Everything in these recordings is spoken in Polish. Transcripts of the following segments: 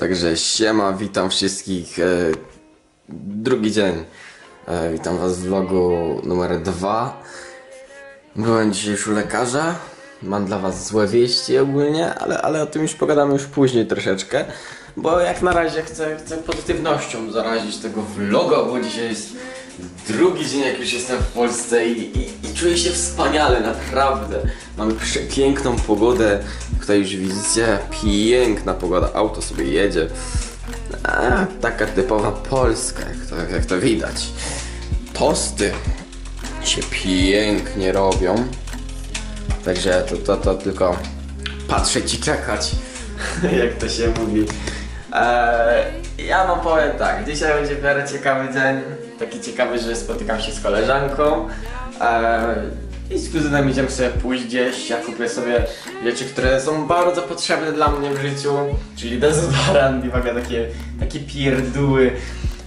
Także siema, witam wszystkich. E, drugi dzień. E, witam was w vlogu numer dwa. Byłem dzisiaj już u lekarza. Mam dla was złe wieści ogólnie, ale, ale o tym już pogadamy już później troszeczkę. Bo jak na razie chcę, chcę pozytywnością zarazić tego vloga, bo dzisiaj jest drugi dzień jak już jestem w Polsce i, i, i czuję się wspaniale, naprawdę. Mamy przepiękną pogodę, tutaj już widzicie, piękna pogoda, auto sobie jedzie. A, taka typowa Polska, jak to, jak to widać. Tosty się pięknie robią. Także to, to, to tylko patrzeć i czekać, jak to się mówi. Eee, ja wam powiem tak, dzisiaj będzie w miarę ciekawy dzień. Taki ciekawy, że spotykam się z koleżanką. Eee, I z kuzynem idziemy sobie pójść gdzieś. Ja kupię sobie rzeczy, które są bardzo potrzebne dla mnie w życiu. Czyli dezodorant i ogóle takie, takie pierdóły.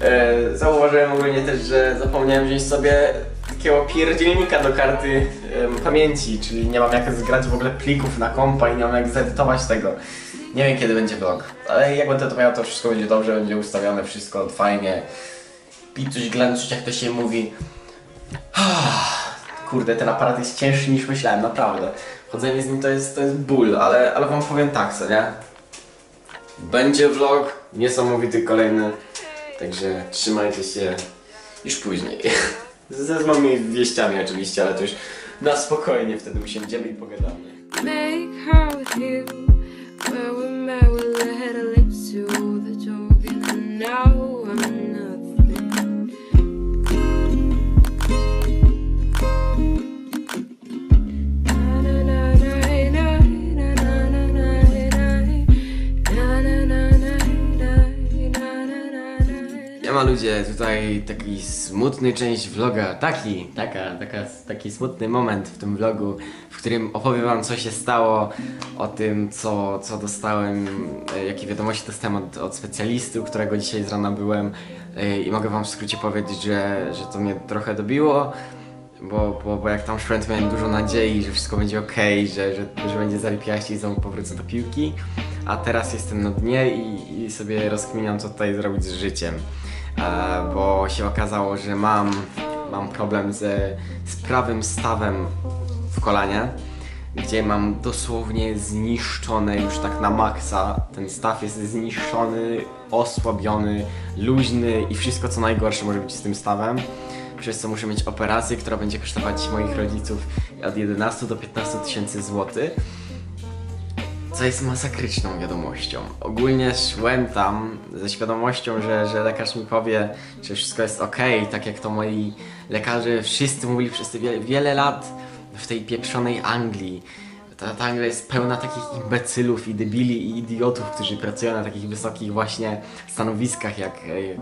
Eee, zauważyłem ogólnie też, że zapomniałem wziąć sobie takiego pierdzielnika do karty em, pamięci, czyli nie mam jak zgrać w ogóle plików na kompa i nie mam jak zedytować tego. Nie wiem kiedy będzie vlog, ale jak będę to miał, to wszystko będzie dobrze, będzie ustawione, wszystko fajnie. Pić glęczyć, jak to się mówi. Kurde, ten aparat jest cięższy niż myślałem, naprawdę. Chodzenie z nim to jest, to jest ból, ale, ale wam powiem tak, co nie? Będzie vlog, niesamowity kolejny, także trzymajcie się już później. Ze złymi wieściami oczywiście, ale to już na spokojnie, wtedy usiądziemy i pogadamy. Make her with you. Where we we let to the and now ludzie, tutaj taki smutny część vloga, taki, taka, taka, taki smutny moment w tym vlogu, w którym opowiem wam co się stało, o tym co, co dostałem, e, jakie wiadomości dostałem od, od specjalisty, którego dzisiaj z rana byłem e, i mogę wam w skrócie powiedzieć, że, że to mnie trochę dobiło, bo, bo, bo jak tam szłem miałem dużo nadziei, że wszystko będzie ok, że, że, że będzie zarypiaście i znowu powrócę do piłki, a teraz jestem na dnie i, i sobie rozkminiam co tutaj zrobić z życiem bo się okazało, że mam, mam problem ze, z prawym stawem w kolanie, gdzie mam dosłownie zniszczone już tak na maksa. Ten staw jest zniszczony, osłabiony, luźny i wszystko co najgorsze może być z tym stawem. Przez co muszę mieć operację, która będzie kosztować moich rodziców od 11 do 15 tysięcy złotych co jest masakryczną wiadomością. Ogólnie szłem tam ze świadomością, że, że lekarz mi powie, że wszystko jest ok, tak jak to moi lekarze wszyscy mówili przez te wiele, wiele lat w tej pieprzonej Anglii. Ta, ta Anglia jest pełna takich imbecylów i debili i idiotów, którzy pracują na takich wysokich właśnie stanowiskach jak, jak,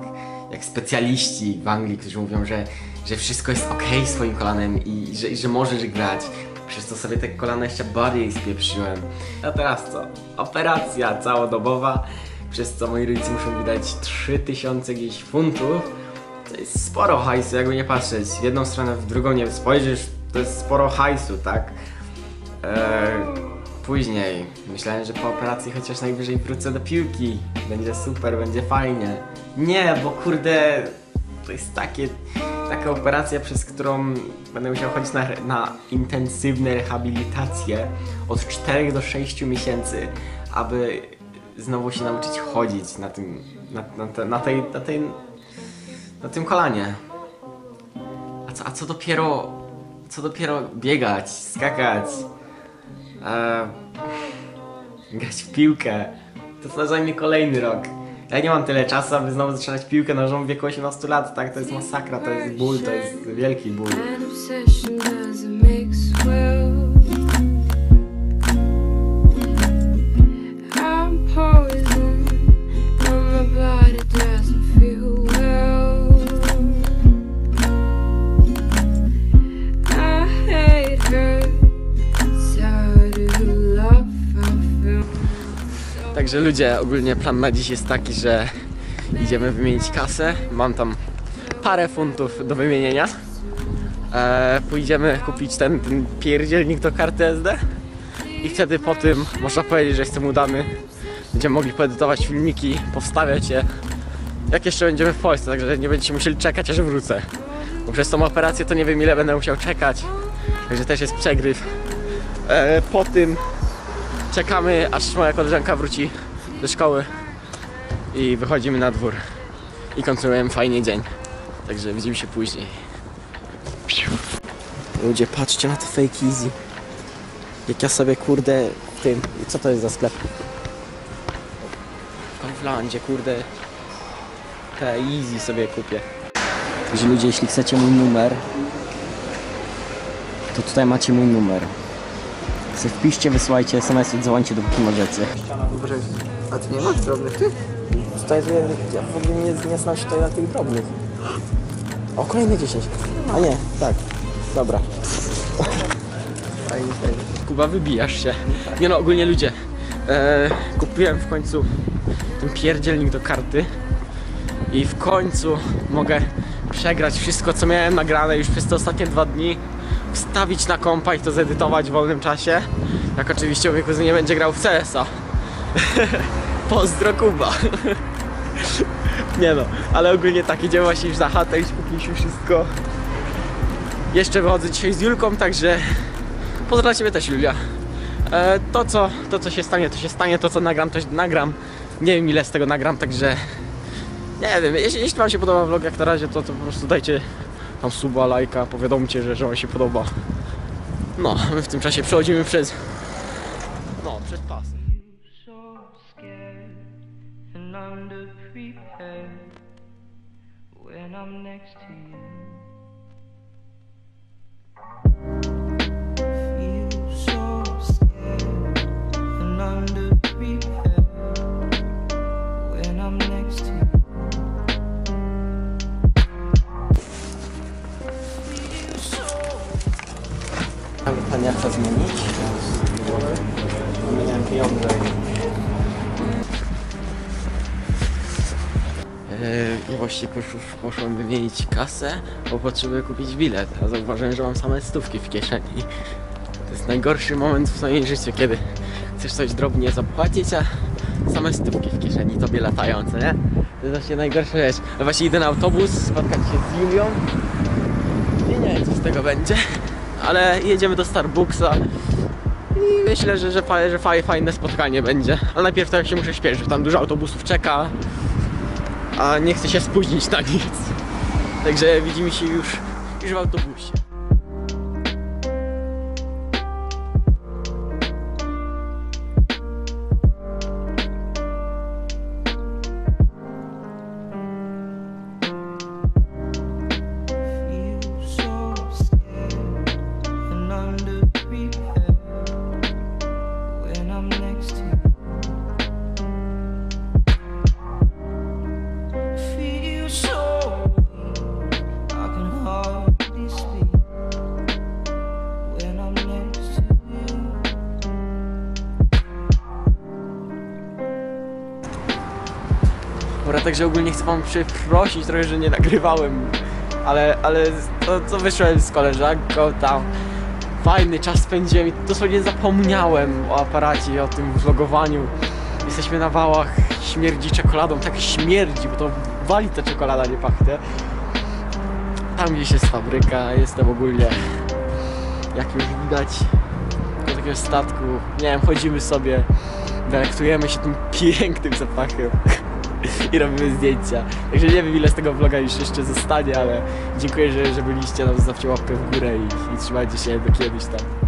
jak specjaliści w Anglii, którzy mówią, że, że wszystko jest ok swoim kolanem i że, i że możesz grać. Przez to sobie te kolana jeszcze bardziej spieprzyłem. A teraz co? Operacja całodobowa, przez co moi rodzice muszą wydać 3000 gdzieś funtów. To jest sporo hajsu, jakby nie patrzeć. W jedną stronę, w drugą nie spojrzysz, to jest sporo hajsu, tak? Eee, później myślałem, że po operacji chociaż najwyżej wrócę do piłki. Będzie super, będzie fajnie. Nie, bo kurde, to jest takie, taka operacja, przez którą będę musiał chodzić na, na intensywne rehabilitacje od 4 do 6 miesięcy, aby znowu się nauczyć chodzić na tym, na, na, na tej, na tej, na tym kolanie. A co, a co dopiero, co dopiero biegać, skakać, e, grać w piłkę. To to zajmie kolejny rok. Ja nie mam tyle czasu, aby znowu zaczynać piłkę nożną w wieku 18 lat, tak? To jest masakra, to jest ból, to jest wielki ból. Także ludzie, ogólnie plan na dziś jest taki, że idziemy wymienić kasę. Mam tam parę funtów do wymienienia. E, pójdziemy kupić ten, ten pierdzielnik do karty SD. I wtedy po tym można powiedzieć, że jestem udany. Będziemy mogli poedytować filmiki, powstawiać je. Jak jeszcze będziemy w Polsce, także nie będziecie musieli czekać, aż wrócę. Bo przez tą operację to nie wiem ile będę musiał czekać. Także też jest przegryw. E, po tym czekamy, aż moja koleżanka wróci do szkoły i wychodzimy na dwór. I kontynuujemy fajnie dzień. Także widzimy się później. Ludzie, patrzcie na te fake easy. Jak ja sobie kurde tym. Co to jest za sklep? Kauflandzie, kurde. Te easy sobie kupię. Także ludzie, jeśli chcecie mój numer, to tutaj macie mój numer. Se wpiszcie, wysyłajcie SMS i dzwońcie dopóki możecie. A ty nie masz drobnych ty? Tutaj ja w ogóle nie, nie znam się tutaj na tych drobnych. O, kolejne 10. A nie, tak. Dobra. Fajnie, fajnie. Kuba, wybijasz się. Nie no, ogólnie ludzie. E, kupiłem w końcu ten pierdzielnik do karty. I w końcu mogę przegrać wszystko, co miałem nagrane już przez te ostatnie dwa dni. Wstawić na kompa i to zedytować w wolnym czasie. Jak oczywiście mój kuzyn nie będzie grał w CS-a. Pozdro Kuba. nie no, ale ogólnie tak, idziemy właśnie już za chatę i kupiliśmy wszystko. Jeszcze wychodzę dzisiaj z Julką, także Pozdrawiam Ciebie też, Julia. E, to, co, to, co się stanie, to się stanie. To, co nagram, to nagram. Nie wiem, ile z tego nagram, także... Nie wiem, jeśli, jeśli Wam się podoba vlog jak na razie, to, to po prostu dajcie tam suba, lajka, powiadomcie, że, że Wam się podoba. No, my w tym czasie przechodzimy przez... No, przez pas. when I'm next to you. Pan ja chce zmienić? Zmieniam pieniądze. Yy, I właśnie posz, wymienić kasę, bo potrzebuję kupić bilet. A zauważyłem, że mam same stówki w kieszeni. To jest najgorszy moment w swoim życiu, kiedy chcesz coś drobnie zapłacić, a same stówki w kieszeni tobie latające, nie? To jest właśnie najgorsza rzecz. A właśnie idę na autobus, spotkać się z Julią i nie wiem co z tego będzie, ale jedziemy do Starbucksa i myślę, że, że, że fa- fajne spotkanie będzie. Ale najpierw to się muszę śpieszyć, tam dużo autobusów czeka, a nie chcę się spóźnić na nic. Także widzimy się już, już w autobusie. Także ogólnie chcę wam przeprosić trochę, że nie nagrywałem, ale, ale to, to wyszłem z koleżanką tam. Fajny czas spędziłem i dosłownie zapomniałem o aparacie o tym vlogowaniu. Jesteśmy na wałach, śmierdzi czekoladą, tak śmierdzi, bo to wali ta czekolada, nie pachnie. Tam gdzieś jest fabryka, jestem ogólnie, jak już widać, do takiego statku. Nie wiem, chodzimy sobie, delektujemy się tym pięknym zapachem i robimy zdjęcia. Także nie wiem ile z tego vloga już jeszcze zostanie, ale dziękuję, że, że byliście, nam zostawcie łapkę w górę i, i trzymajcie się do kiedyś tam.